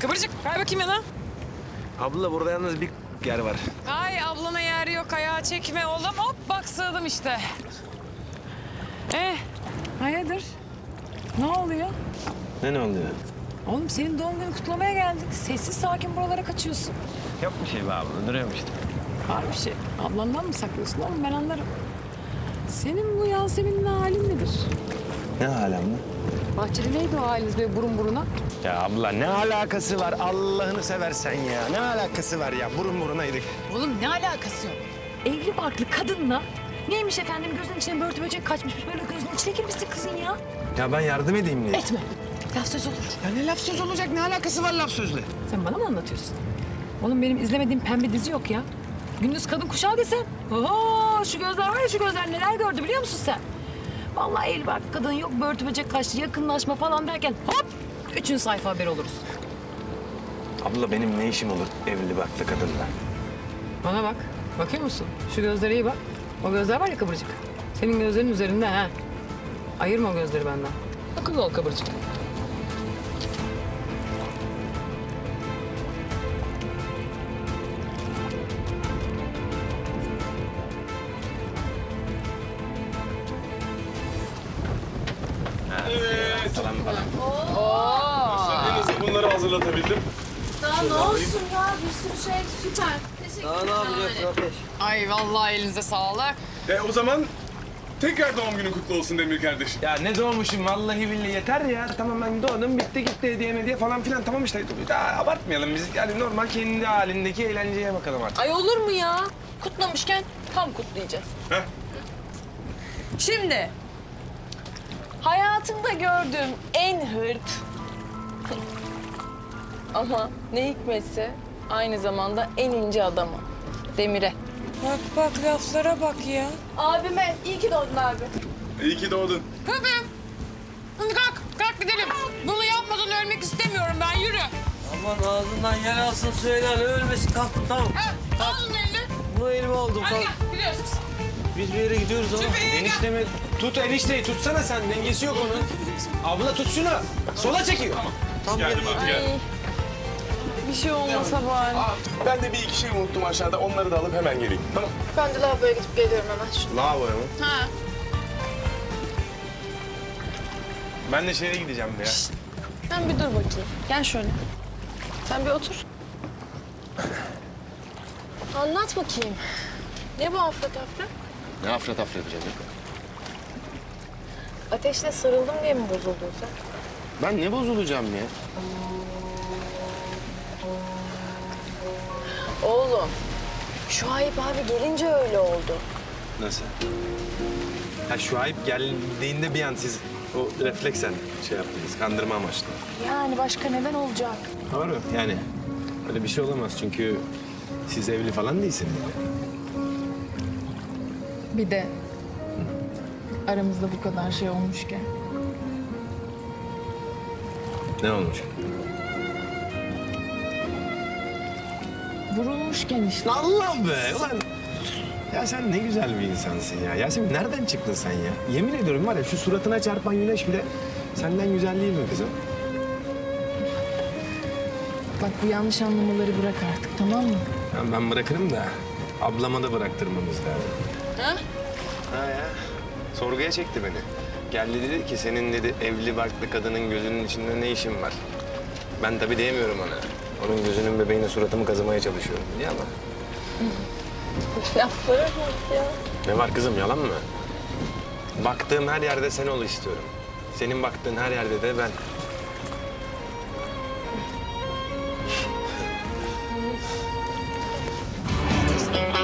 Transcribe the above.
Kıvırcık ver bakayım yana. Abla burada yalnız bir yer var. Ay ablana yer yok ayağa çekme oğlum. Hop bak sığdım işte. Eh hayırdır? Ne oluyor? Ne ne oluyor? Oğlum senin doğum günü kutlamaya geldik. Sessiz sakin buralara kaçıyorsun. Yok bir şey be abla. Duruyorum işte. Var bir şey. Ablandan mı saklıyorsun oğlum ben anlarım. Senin bu Yasemin'le halin nedir? Ne alem bu? Bahçede neydi o haliniz böyle burun buruna? Ya abla ne alakası var Allah'ını seversen ya. Ne alakası var ya? Burun burunaydık. Oğlum ne alakası yok? Evli barklı kadınla neymiş efendim gözünün içine börtü böcek kaçmış böyle gözünün içine girmişsin kızın ya. Ya ben yardım edeyim diye. Etme. Laf söz olur. Ya ne laf söz olacak? Ne alakası var laf sözle? Sen bana mı anlatıyorsun? Oğlum benim izlemediğim pembe dizi yok ya. Gündüz kadın kuşağı desem. Oo, şu gözler var ya şu gözler neler gördü biliyor musun sen? Vallahi el bak kadın yok börtü böcek kaçtı yakınlaşma falan derken hop üçüncü sayfa haber oluruz. Abla benim ne işim olur evli barklı kadınla? Bana bak. Bakıyor musun? Şu gözlere iyi bak. O gözler var ya kıvırcık. Senin gözlerin üzerinde ha. Ayırma o gözleri benden. Akıllı ol kıvırcık. Falan falan. Hızlı bunları hazırlatabildim. Daha ne olsun ya bir sürü şey süper. Teşekkür ederim. Ay vallahi elinize sağlık. E, o zaman tekrar doğum günün kutlu olsun Demir kardeşim. Ya ne doğmuşum vallahi billahi yeter ya. Tamam ben doğdum bitti gitti hediye hediye falan filan tamam işte. Daha abartmayalım biz yani normal kendi halindeki eğlenceye bakalım artık. Ay olur mu ya? Kutlamışken tam kutlayacağız. Heh. Şimdi hayatımda gördüğüm en hırt ama ne hikmetse aynı zamanda en ince adamı. Demir'e. Bak bak laflara bak ya. Abime iyi ki doğdun abi. İyi ki doğdun. Hıpım. Hadi kalk, kalk gidelim. Bunu yapmadan ölmek istemiyorum ben, yürü. Aman ağzından yer alsın söyle ölmesin kalk tamam. Ha, al onu elini. Bu elime oldu Hadi kalk. gel, gidiyoruz. Biz bir yere gidiyoruz ama. Eniştemi tut enişteyi tutsana sen dengesi yok onun. Abla tut şunu. Sola çekiyor. Tam Geldim abi geldim. Bir şey olmasa bari. Ben de bir iki şey unuttum aşağıda. Onları da alıp hemen geleyim. Tamam. Ben de lavaboya gidip geliyorum hemen. Şu- Lavaboya mı? Ha. Ben de şeye gideceğim ya. Sen bir dur bakayım. Gel şöyle. Sen bir otur. Anlat bakayım. Ne bu afra tafra? Ne afra tafra yapacağız Ateşle sarıldım diye mi bozuldun sen? Ben ne bozulacağım ya? Oğlum, Şuayb abi gelince öyle oldu. Nasıl? Ha şu ayıp geldiğinde bir an siz o refleksen şey yaptınız, kandırma amaçlı. Yani başka neden olacak? Doğru. Yani öyle bir şey olamaz çünkü siz evli falan değilsiniz. Bir de aramızda bu kadar şey olmuşken. Ne olmuş? Vurulmuşken işte. Allah be ulan. Ya sen ne güzel bir insansın ya. Yasemin nereden çıktın sen ya? Yemin ediyorum var ya şu suratına çarpan güneş bile senden güzel değil mi kızım? Bak bu yanlış anlamaları bırak artık tamam mı? Ya ben bırakırım da ablama da bıraktırmamız lazım. Ha? Ha ya. Sorguya çekti beni. Geldi dedi ki senin dedi evli barklı kadının gözünün içinde ne işin var? Ben tabii diyemiyorum ona. Onun gözünün bebeğine suratımı kazımaya çalışıyorum biliyor musun? Laflara ya. Ne var kızım yalan mı? Baktığım her yerde sen ol istiyorum. Senin baktığın her yerde de ben. Thank.